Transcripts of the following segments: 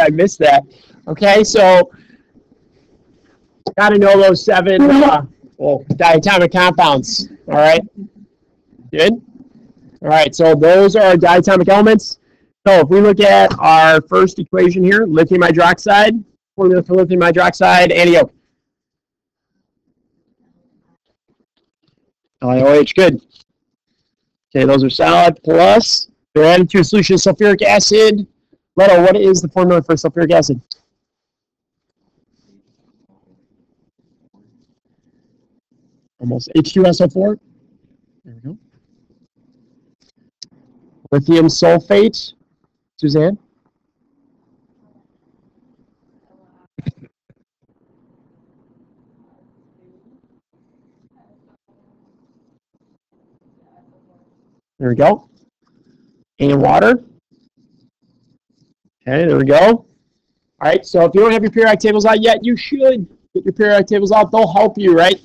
I missed that. Okay, so got to know those seven uh, well, diatomic compounds. All right, good. All right, so those are diatomic elements. So if we look at our first equation here, lithium hydroxide, formula for lithium hydroxide, antioch. LiOH, good. Okay, those are solid plus. They're added to a solution of sulfuric acid. Leto, what is the formula for sulfuric acid? Almost H2SO4. There we go. Lithium sulfate. Suzanne? There we go. And water. Okay, there we go. All right, so if you don't have your periodic tables out yet, you should get your periodic tables out. They'll help you, right?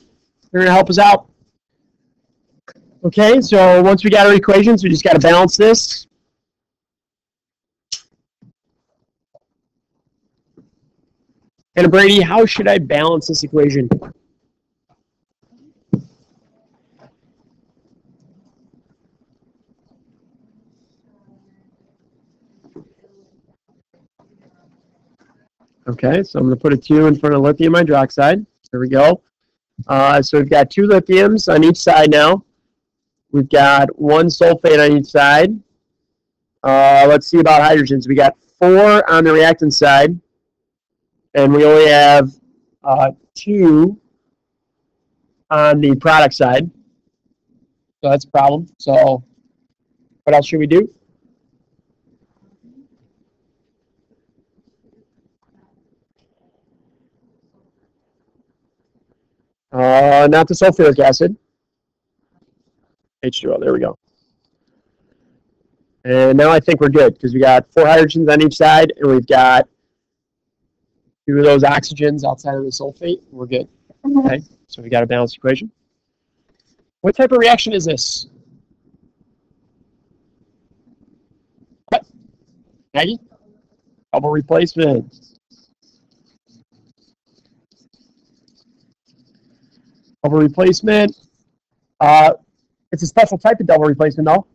They're going to help us out. Okay, so once we got our equations, we just got to balance this. And Brady, how should I balance this equation? Okay, so I'm going to put a 2 in front of lithium hydroxide. There we go. Uh, so we've got two lithiums on each side now. We've got one sulfate on each side. Uh, let's see about hydrogens. We got four on the reactant side, and we only have uh, two on the product side. So that's a problem. So what else should we do? Uh, not the sulfuric acid. H2O, there we go. And now I think we're good because we got four hydrogens on each side and we've got two of those oxygens outside of the sulfate. We're good. Okay, so we got a balanced equation. What type of reaction is this? Maggie? Double replacement. Double replacement. Uh, it's a special type of double replacement, though.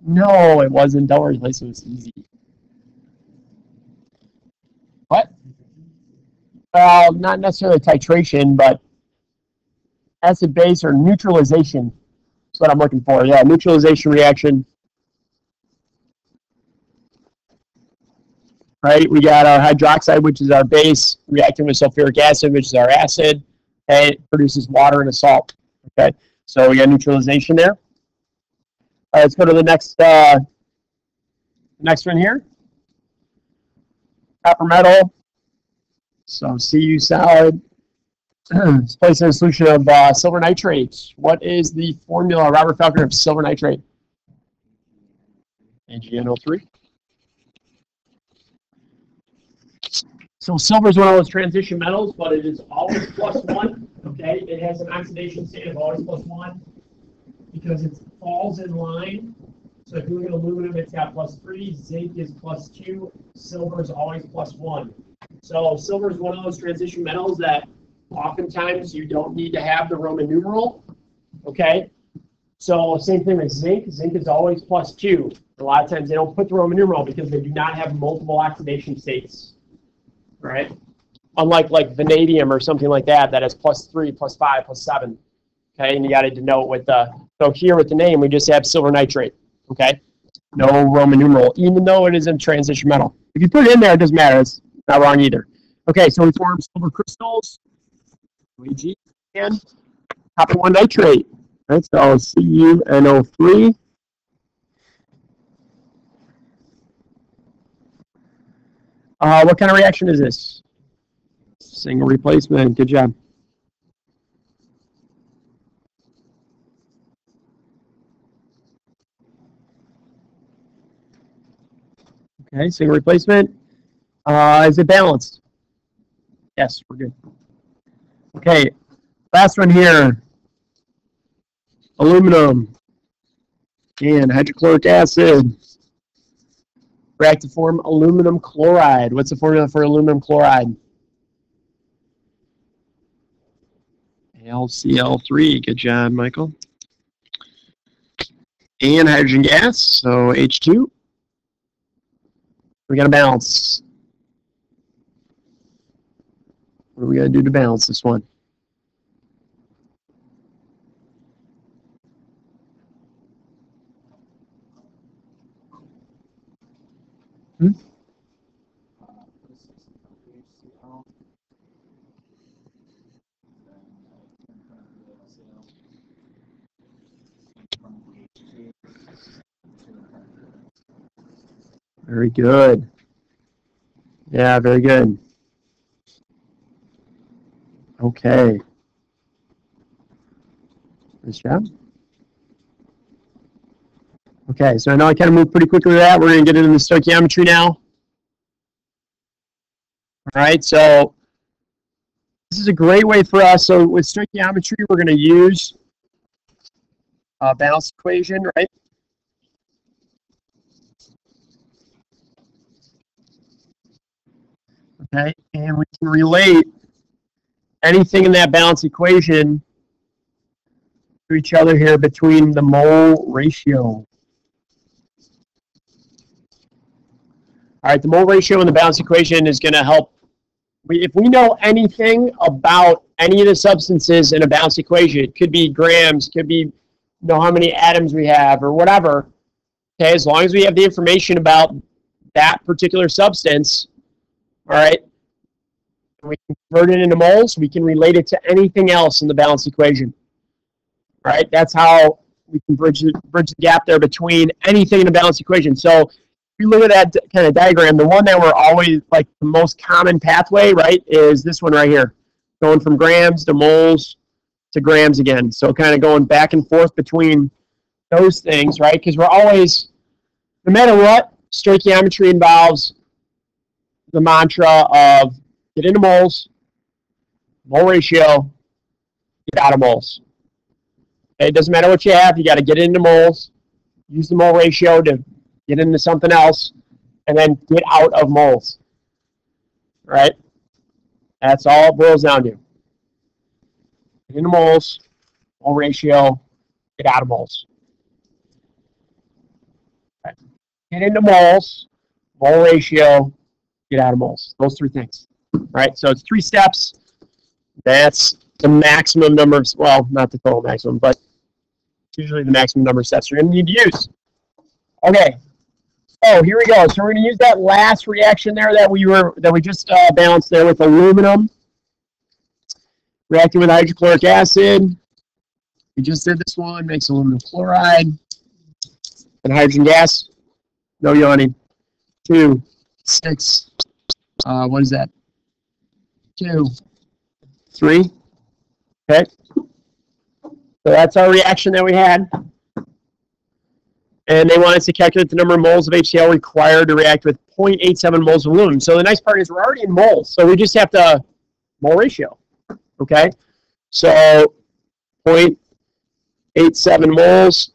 No, it wasn't. Double replacement it was easy. What? Well, not necessarily titration, but acid base or neutralization. That's what I'm looking for. Yeah, neutralization reaction. Right, we got our hydroxide, which is our base, reacting with sulfuric acid, which is our acid, and it produces water and a salt. Okay, so we got neutralization there. All right, let's go to the next uh, next one here. Copper metal. So Cu solid. Let's place in a solution of uh, silver nitrate. What is the formula, Robert Falconer, of silver nitrate? AgNO3. So silver is one of those transition metals, but it is always plus one. Okay, it has an oxidation state of always plus one because it falls in line. So if you look at aluminum, it's got plus three. Zinc is plus two. Silver is always plus one. So silver is one of those transition metals that oftentimes you don't need to have the Roman numeral. Okay. So same thing with zinc. Zinc is always plus two. A lot of times they don't put the Roman numeral because they do not have multiple oxidation states. Right. Unlike like vanadium or something like that that has plus three, plus five, plus seven. Okay, and you got to denote with the so here with the name we just have silver nitrate. Okay, no Roman numeral, even though it is a transition metal. If you put it in there, it doesn't matter. It's not wrong either. Okay, so we form silver crystals, Ag, and copper one nitrate. Right, so CuNO3. Uh, what kind of reaction is this? Single replacement. Good job. Okay, single replacement. Uh, is it balanced? Yes, we're good. Okay, last one here. aluminum, and hydrochloric acid. React to form aluminum chloride. What's the formula for aluminum chloride? AlCl3. Good job, Michael. And hydrogen gas, so H2. We got to balance. What are we going to do to balance this one? Very good. Yeah, very good. Okay. Nice job. Okay, so I know I kind of moved pretty quickly with that. We're going to get into the stoichiometry now. All right, so this is a great way for us. So with stoichiometry, we're going to use a balance equation, right? Okay, and we can relate anything in that balance equation to each other here between the mole ratio. All right, the mole ratio in the balance equation is going to help. If we know anything about any of the substances in a balance equation, it could be grams, could be know how many atoms we have or whatever. Okay, as long as we have the information about that particular substance, all right, we can convert it into moles, we can relate it to anything else in the balance equation. All right, that's how we can bridge the, bridge the gap there between anything in the balance equation. So if you look at that kind of diagram, the one that we're always like the most common pathway, right, is this one right here, going from grams to moles to grams again. So kind of going back and forth between those things, right? Because we're always, no matter what, stoichiometry involves the mantra of get into moles, mole ratio, get out of moles. Okay, it doesn't matter what you have, you got to get into moles, use the mole ratio to get into something else, and then get out of moles. Right? That's all it boils down to. Get into moles, mole ratio, get out of moles. Get into moles, mole ratio, get out of moles. Those three things. Right? So it's three steps. That's the maximum number of, well, not the total maximum, but usually the maximum number of steps you're going to need to use. Okay, Oh, here we go. So we're going to use that last reaction there that we were that we just uh, balanced there with aluminum reacting with hydrochloric acid. We just did this one, makes aluminum chloride and hydrogen gas. No yawning. Two, six, uh, what is that? Two, three. Okay. So that's our reaction that we had and they want us to calculate the number of moles of HCl required to react with 0.87 moles of aluminum. So the nice part is we're already in moles, so we just have to mole ratio, okay? So 0.87 moles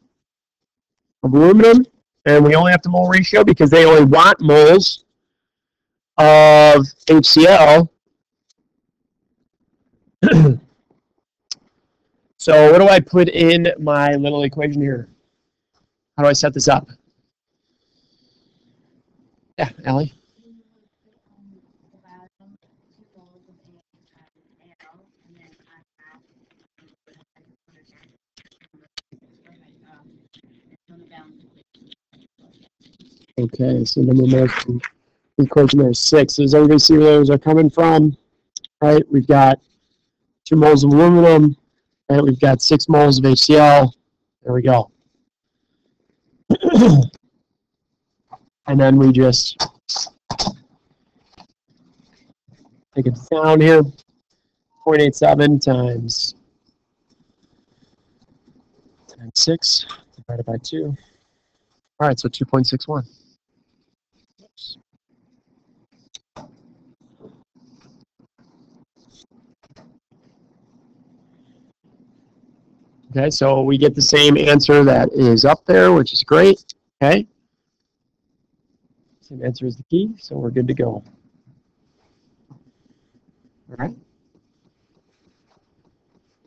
of aluminum, and we only have to mole ratio because they only want moles of HCl. so what do I put in my little equation here? How do I set this up? Yeah, Allie. Okay, so number moles equation there is six. Does everybody see where those are coming from? Right, we've got two moles of aluminum, and we've got six moles of HCl. There we go. and then we just take it down here, 0.87 times times 6 divided by 2. All right, so 2.61. Okay, so we get the same answer that is up there, which is great. Okay. Same answer is the key, so we're good to go. All right.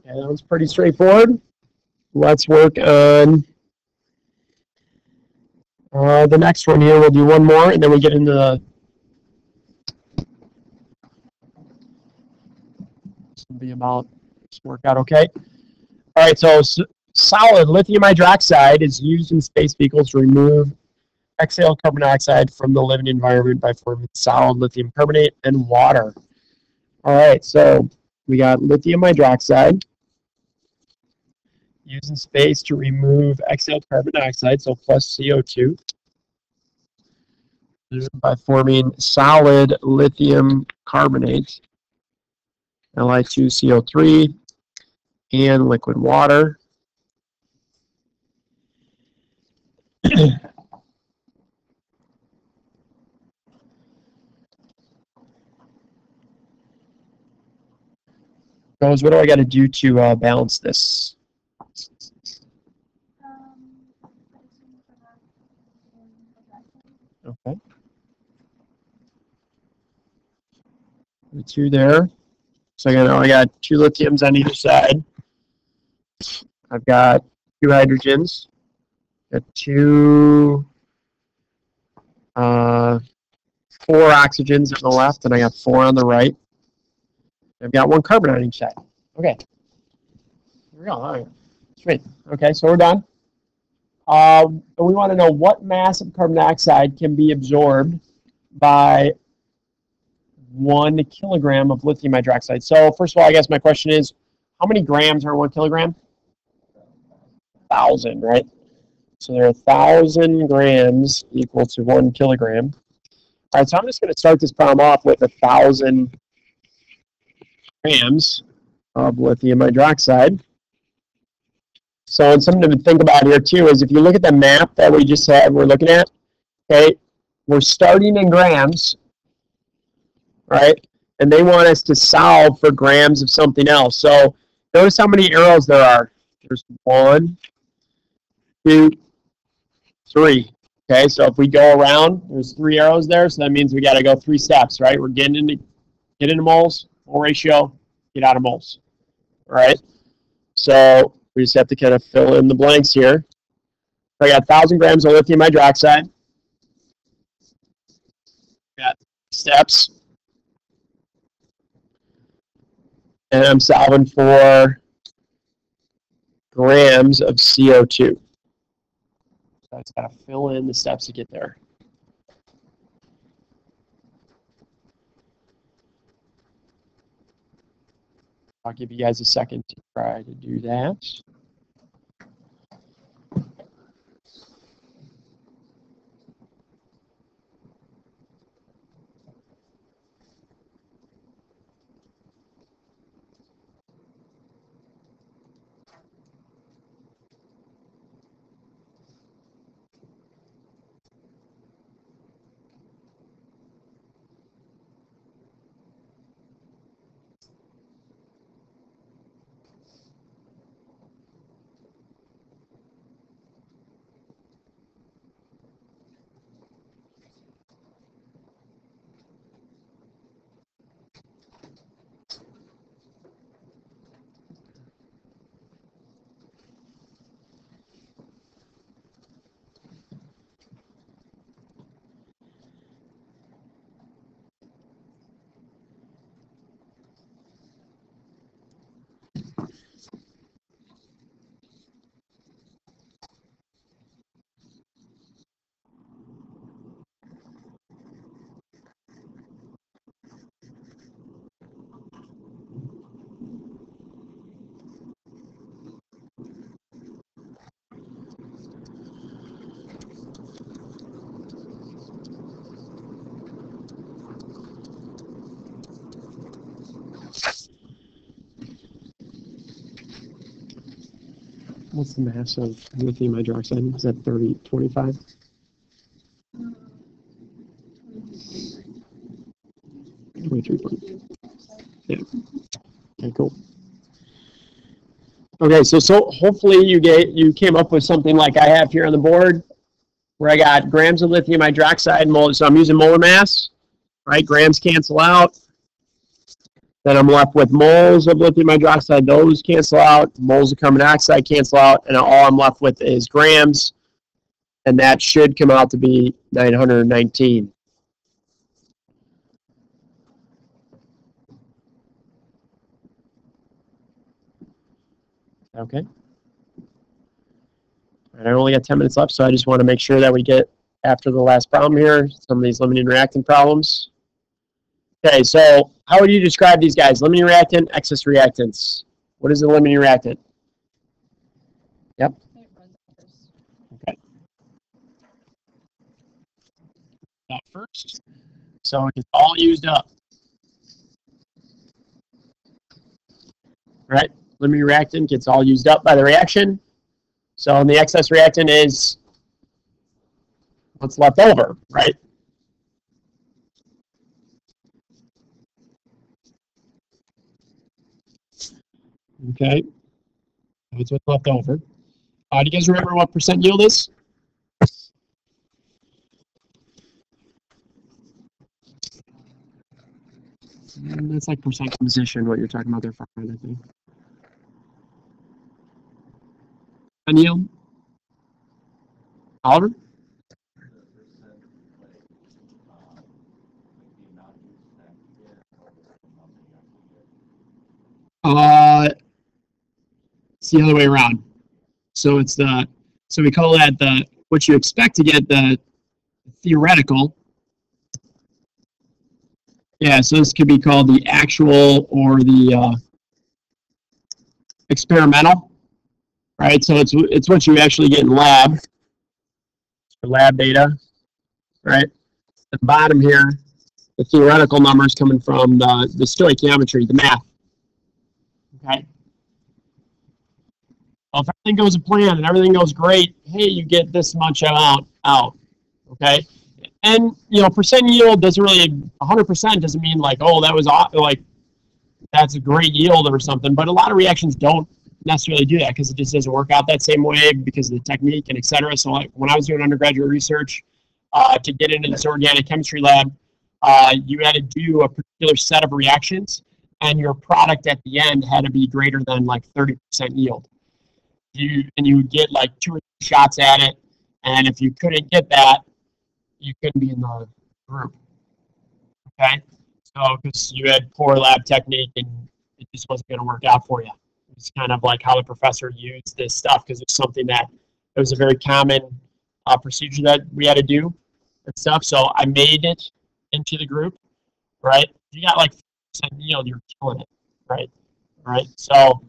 Yeah, that was pretty straightforward. Let's work on uh, the next one here. We'll do one more, and then we get into the be about this work out okay. All right, so solid lithium hydroxide is used in space vehicles to remove exhaled carbon dioxide from the living environment by forming solid lithium carbonate and water. All right, so we got lithium hydroxide used in space to remove exhaled carbon dioxide, so plus CO2, by forming solid lithium carbonate, Li2CO3, and liquid water. Rose, what do I got to do to uh, balance this? Okay. The two there. So I got, I got two lithiums on either side. I've got two hydrogens. Got two, uh, four oxygens on the left, and I got four on the right. I've got one carbon on each side. Okay. Here we go. All right. Sweet. Okay, so we're done. Um, we want to know what mass of carbon dioxide can be absorbed by one kilogram of lithium hydroxide. So first of all, I guess my question is, how many grams are one kilogram? Thousand, right? So there are a thousand grams equal to one kilogram. All right, so I'm just going to start this problem off with a thousand grams of lithium hydroxide. So and something to think about here too is if you look at the map that we just had, we're looking at, okay, we're starting in grams, right? And they want us to solve for grams of something else. So notice how many arrows there are. There's one, two, three. Okay, so if we go around, there's three arrows there, so that means we got to go three steps, right? We're getting into get into moles, mole ratio, get out of moles. All right. So we just have to kind of fill in the blanks here. So I got 1,000 grams of lithium hydroxide. Got steps. And I'm solving for grams of CO2. So I just got to fill in the steps to get there. I'll give you guys a second to try to do that. What's the mass of lithium hydroxide? Is that 30, 25? Twenty-three point. Yeah. Okay, cool. Okay, so so hopefully you get you came up with something like I have here on the board, where I got grams of lithium hydroxide molar. So I'm using molar mass, right? Grams cancel out. Then I'm left with moles of lithium hydroxide. Those cancel out. Moles of carbon dioxide cancel out, and all I'm left with is grams, and that should come out to be 919. Okay. And I only got 10 minutes left, so I just want to make sure that we get after the last problem here, some of these limiting reactant problems. Okay, so how would you describe these guys? Limiting reactant, excess reactants. What is a limiting reactant? Yep. Okay. That first. So it's all used up. Right? limiting reactant gets all used up by the reaction. So the excess reactant is what's left over, right? Okay, that's what's left over. Uh, do you guys remember what percent yield is? Mm, that's like percent composition, what you're talking about there, I think. Daniel? Oliver? Uh, it's the other way around. So it's the, so we call that the, what you expect to get the theoretical. Yeah, so this could be called the actual or the uh, experimental right? So it's it's what you actually get in lab, lab data, right? At the bottom here, the theoretical numbers coming from the, the stoichiometry, the math. Okay. Well, if everything goes to plan and everything goes great, hey, you get this much amount out. Okay. And you know, percent yield doesn't really 100% doesn't mean like, oh, that was like that's a great yield or something. But a lot of reactions don't necessarily do that because it just doesn't work out that same way because of the technique and etc. So like when I was doing undergraduate research uh, to get into this organic chemistry lab, uh, you had to do a particular set of reactions and your product at the end had to be greater than like 30% yield. You and you would get like two shots at it, and if you couldn't get that, you couldn't be in the group. Okay, so because you had poor lab technique and it just wasn't going to work out for you. It's kind of like how the professor used this stuff because it's something that it was a very common uh, procedure that we had to do and stuff. So I made it into the group, right? You got like percent yield, you're killing it, right? Right. So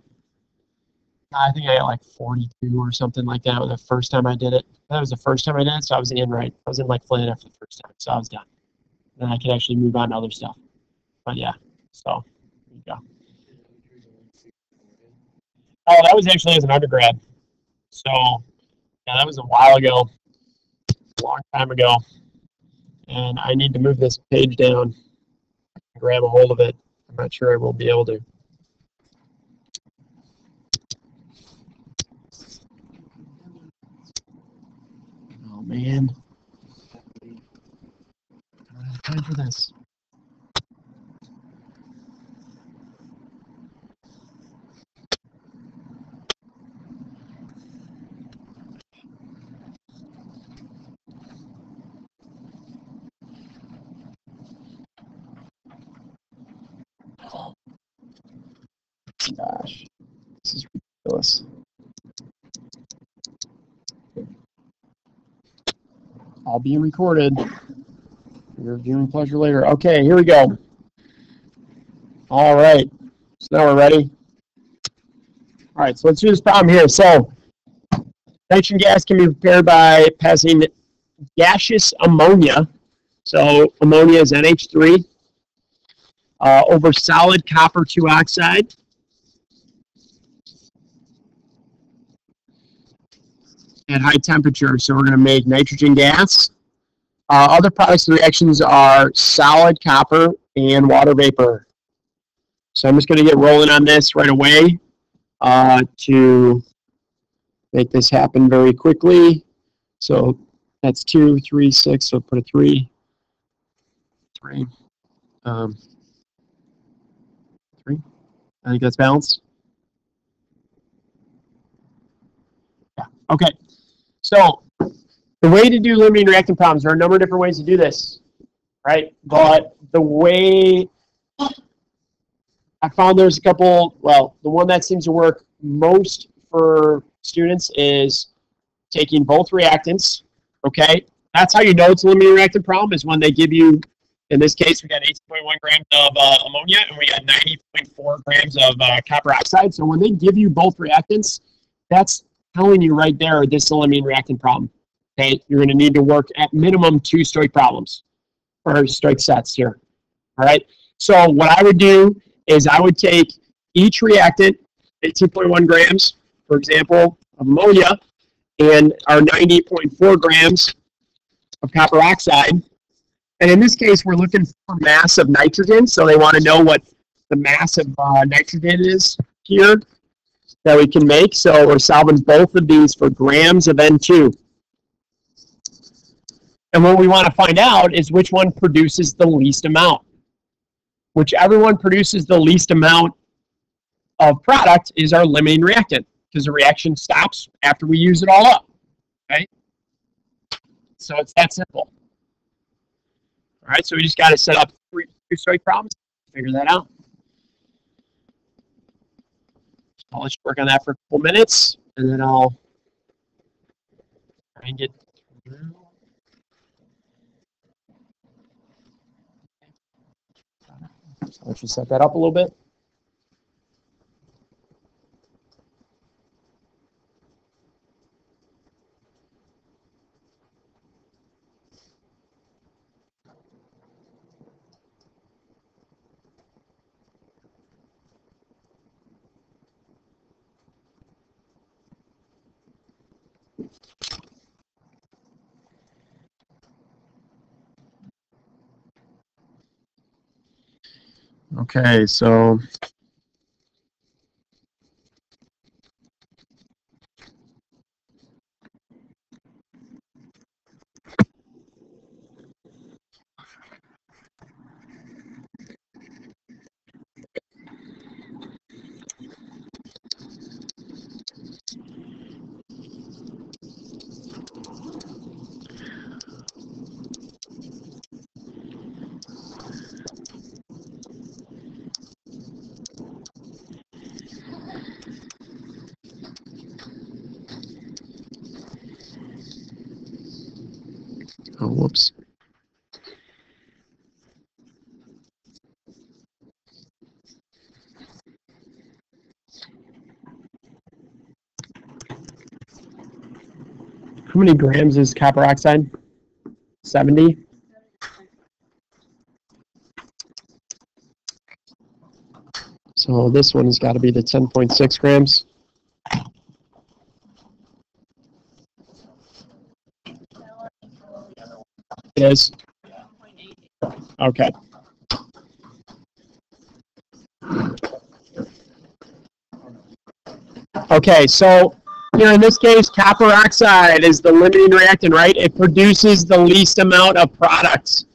I think I got like 42 or something like that the first time I did it. That was the first time I did it, so I was in right. I was in like Flint after the first time, so I was done. Then I could actually move on to other stuff. But yeah, so there you go. Oh, that was actually as an undergrad. So, yeah, that was a while ago, a long time ago. And I need to move this page down, grab a hold of it. I'm not sure I will be able to. Oh, man. I don't have time for this. Gosh, this is ridiculous. All being recorded. Your viewing pleasure later. Okay, here we go. All right, so now we're ready. All right, so let's do this problem here. So, nitrogen gas can be prepared by passing gaseous ammonia. So, ammonia is NH3 uh, over solid copper 2 oxide. at high temperature. So we're going to make nitrogen gas. Uh, other products of the reactions are solid copper and water vapor. So I'm just going to get rolling on this right away. uh, to make this happen very quickly. So that's two, three, six, so put a three, three, um, three. I think that's balanced. Yeah, okay. So the way to do limiting reactant problems, there are a number of different ways to do this, right? But the way I found there's a couple, well, the one that seems to work most for students is taking both reactants, okay? That's how you know it's a limiting reactant problem is when they give you, in this case, we got 18.1 grams of uh, ammonia and we got 90.4 grams of uh, copper oxide. So when they give you both reactants, that's telling you right there this is a limiting reactant problem. Okay, you're going to need to work at minimum two stoich problems or stoich sets here. All right. So what I would do is I would take each reactant, 18.1 grams, for example, ammonia, and our 90.4 grams of copper oxide. And in this case, we're looking for mass of nitrogen. So they want to know what the mass of uh, nitrogen is here that we can make. So we're solving both of these for grams of N2. And what we want to find out is which one produces the least amount. Whichever one produces the least amount of product is our limiting reactant because the reaction stops after we use it all up, right? So it's that simple. All right, so we just got to set up three two stoich problems, figure that out. I'll just work on that for a couple minutes, and then I'll try and get through. Let you set that up a little bit. Okay, so Oh, whoops. How many grams is copper oxide? 70? So this one has got to be the 10.6 grams. Is? Okay. Okay, so here in this case, copper oxide is the limiting reactant, right? It produces the least amount of products.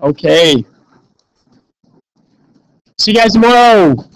Okay. See you guys tomorrow.